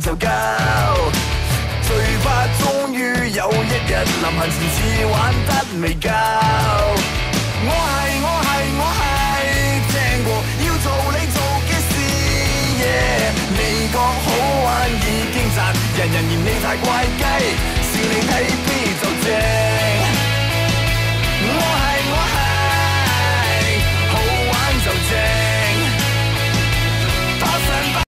就够。最怕终于有一日临行前似玩得未够。我系我系我系正过要做你做嘅事，你觉好玩已经赚，人人嫌你太怪